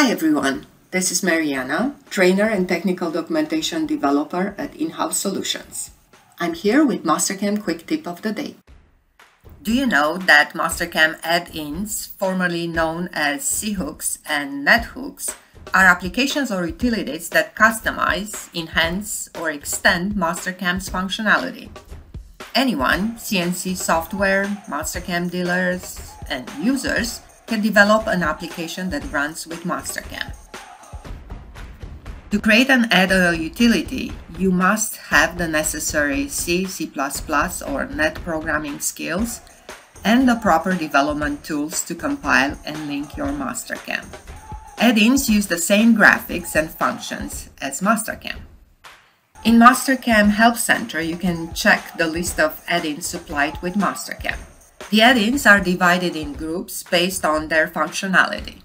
Hi everyone, this is Mariana, trainer and technical documentation developer at InHouse Solutions. I'm here with Mastercam Quick Tip of the Day. Do you know that Mastercam add-ins, formerly known as C-hooks and net-hooks, are applications or utilities that customize, enhance, or extend Mastercam's functionality? Anyone, CNC software, Mastercam dealers, and users can develop an application that runs with Mastercam. To create an add-on utility, you must have the necessary C, C++, or net programming skills and the proper development tools to compile and link your Mastercam. Add-ins use the same graphics and functions as Mastercam. In Mastercam Help Center, you can check the list of add-ins supplied with Mastercam. The add-ins are divided in groups based on their functionality.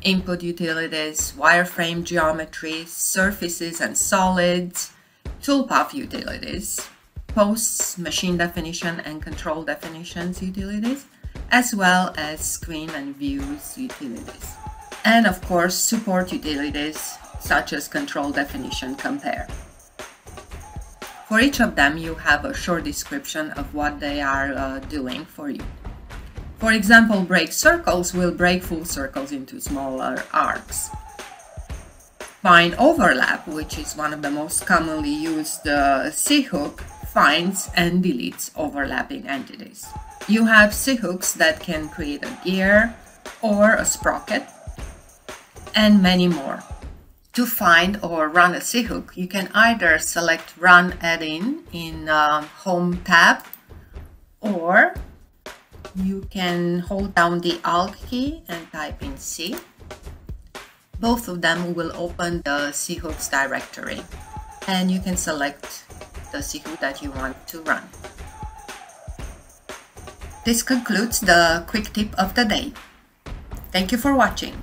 Input utilities, wireframe geometry, surfaces and solids, toolpath utilities, posts, machine definition and control definitions utilities, as well as screen and views utilities. And of course, support utilities such as control definition compare. For each of them, you have a short description of what they are uh, doing for you. For example, break circles will break full circles into smaller arcs. Find overlap, which is one of the most commonly used uh, C-hook, finds and deletes overlapping entities. You have C-hooks that can create a gear or a sprocket and many more. To find or run a C-hook, you can either select Run Add-in in uh, Home tab, or you can hold down the Alt key and type in C. Both of them will open the C-hooks directory, and you can select the C-hook that you want to run. This concludes the quick tip of the day. Thank you for watching.